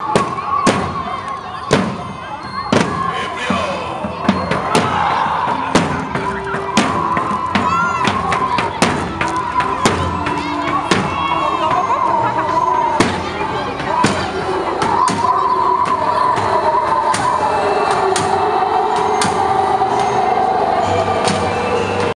you